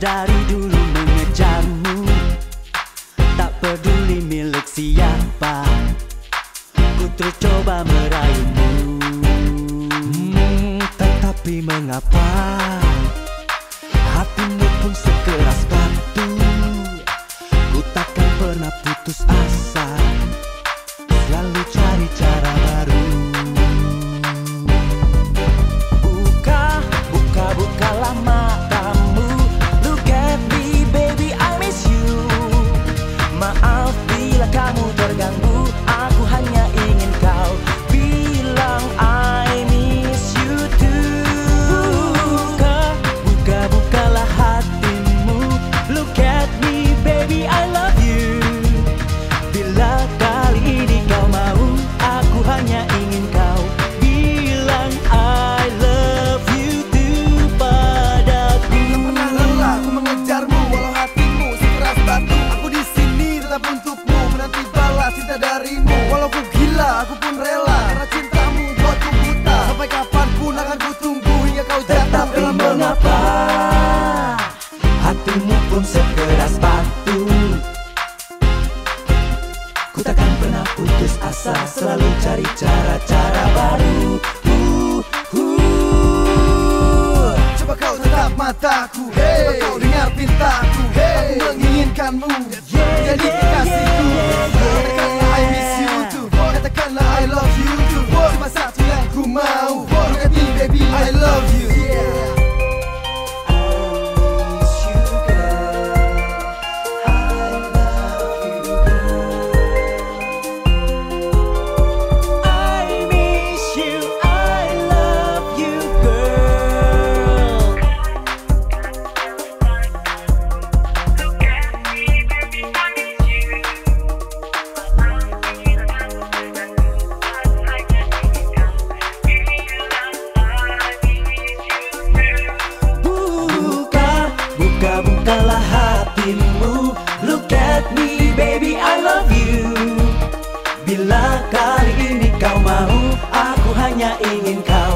dari dulu mengejarmu. Tak peduli milik siapa Ku terus coba merayumu hmm, Tetapi mengapa mengapa Hatimu pun sekeras batu Ku takkan pernah putus asa Selalu cari cara-cara baru uh, uh. Coba kau tetap mataku hey. Coba kau dengar pintaku hey. Aku menginginkanmu yeah, Jadi kekasihku yeah, yeah, yeah. Katakanlah I miss you too Katakanlah I love you hatimu. Look at me baby I love you. Bila kali ini kau mau Aku hanya ingin kau.